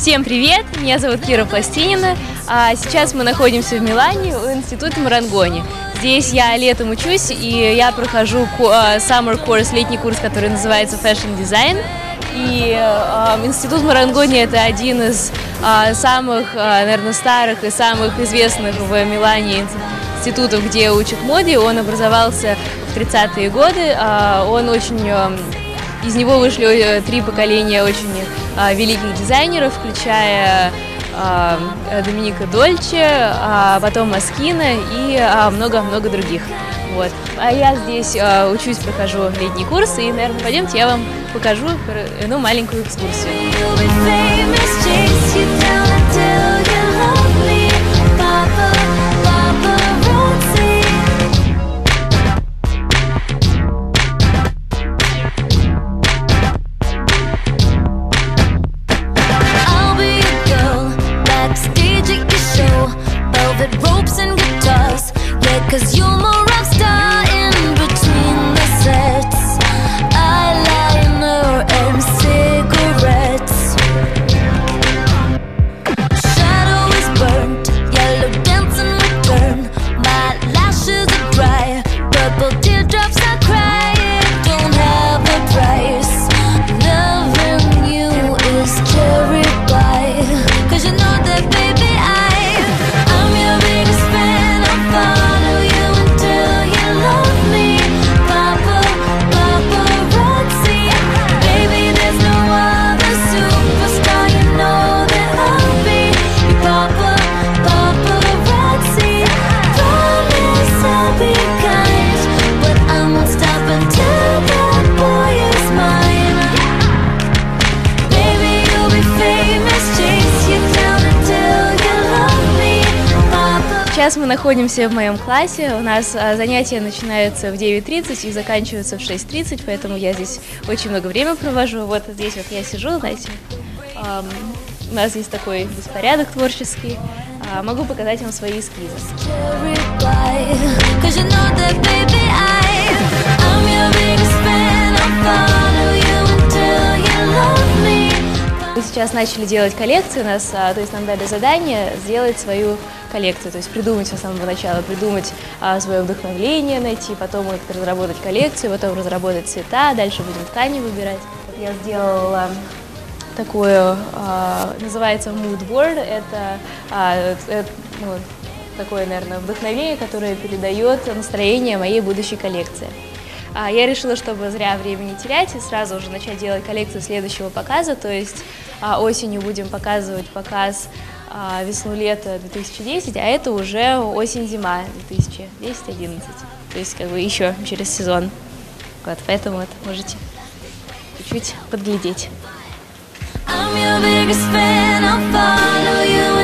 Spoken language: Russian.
Всем привет! Меня зовут Кира Пластинина. А сейчас мы находимся в Милане в институте Марангони. Здесь я летом учусь, и я прохожу а, summer course, летний курс, который называется Fashion Design. И а, институт Марангони это один из а, самых, а, наверное, старых и самых известных в Милане институтов, где учат моде. Он образовался в 30-е годы. А, Он очень а, из него вышли э, три поколения очень великих дизайнеров, включая а, Доминика Дольче, а потом Маскина и а, много-много других. Вот. А я здесь а, учусь, прохожу летний курс, и, наверное, пойдемте, я вам покажу э, ну, маленькую экскурсию. Сейчас мы находимся в моем классе. У нас а, занятия начинаются в 9.30 и заканчиваются в 6.30, поэтому я здесь очень много времени провожу. Вот здесь вот я сижу, знаете, у нас здесь такой беспорядок творческий. А, могу показать вам свои эскизы. Мы сейчас начали делать коллекции, у нас, а, то есть нам дали задание сделать свою коллекцию, то есть придумать с самого начала, придумать а, свое вдохновление, найти, потом разработать коллекцию, потом разработать цвета, дальше будем ткани выбирать. Я сделала такую, а, называется mood board, это, а, это, ну, такое, наверное, вдохновение, которое передает настроение моей будущей коллекции. А, Я решила, чтобы зря времени терять, и сразу уже начать делать коллекцию следующего показа. То есть а, осенью будем показывать показ весну-лето 2010, а это уже осень-зима 2010-2011. То есть как бы еще через сезон. Вот, поэтому вот можете чуть-чуть подглядеть. I'm your biggest fan. I'll follow you